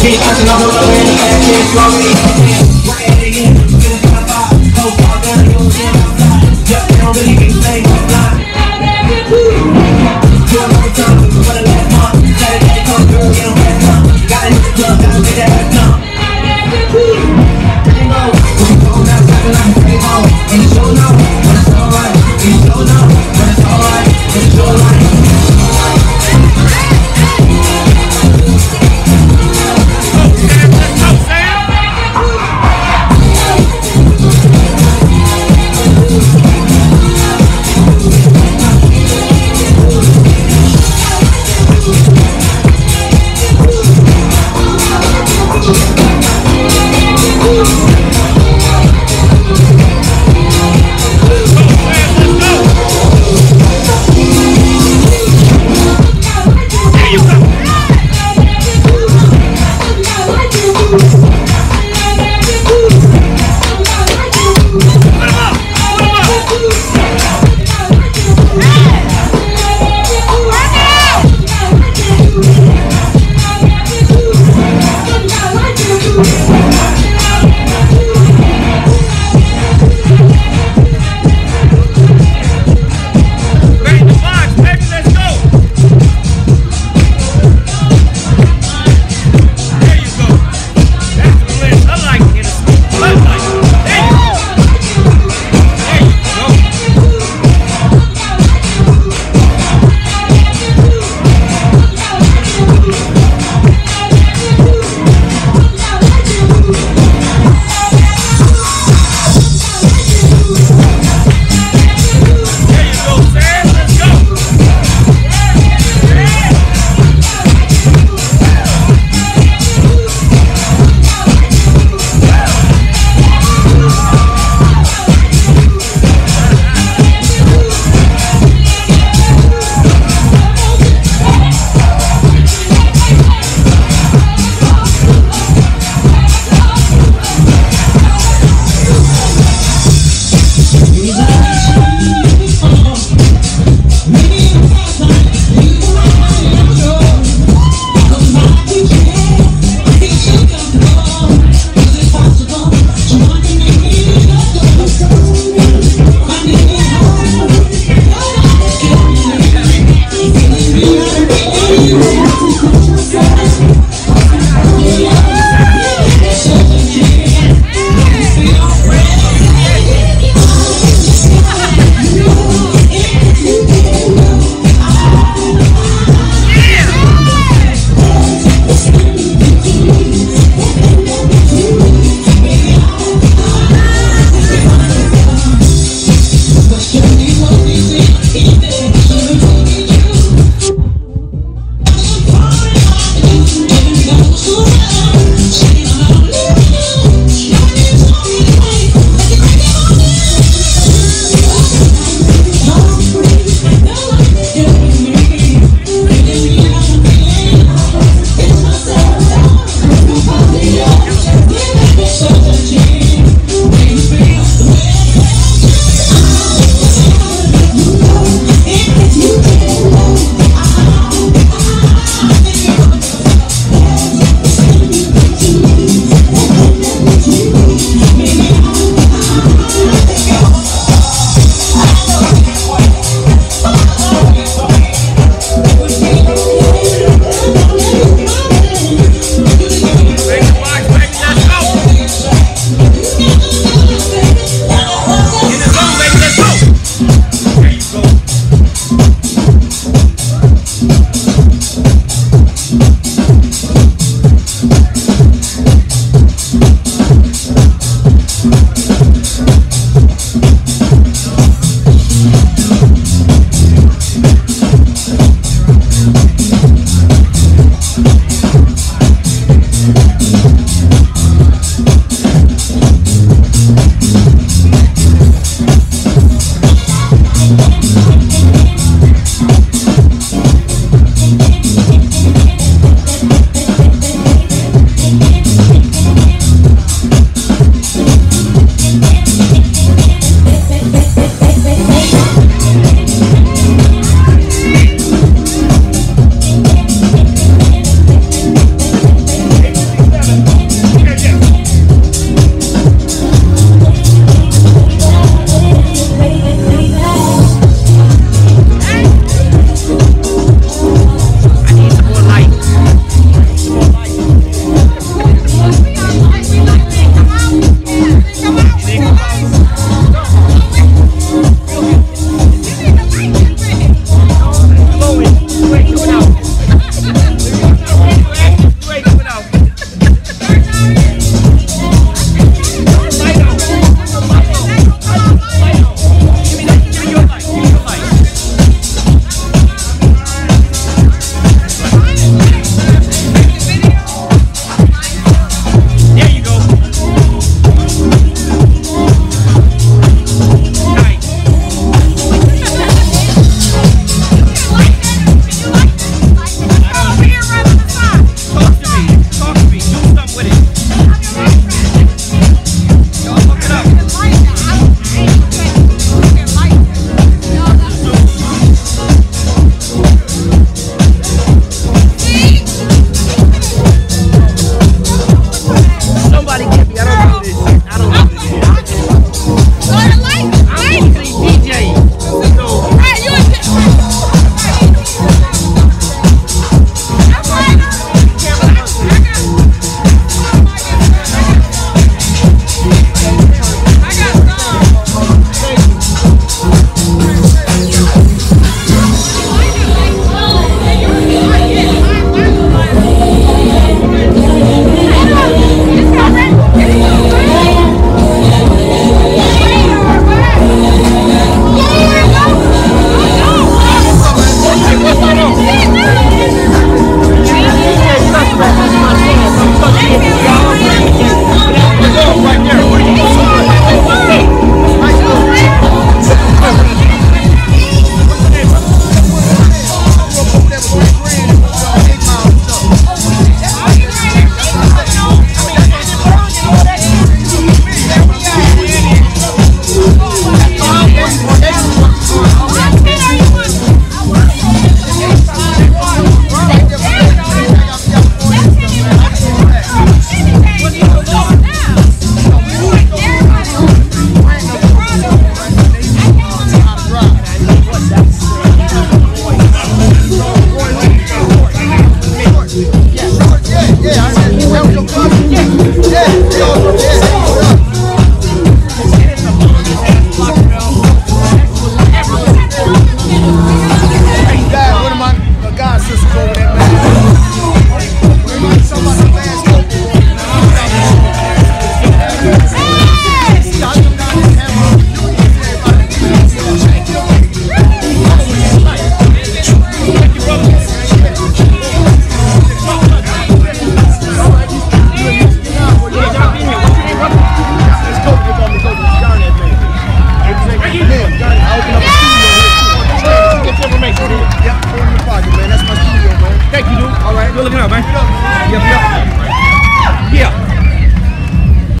Keep passing on the a and the edge is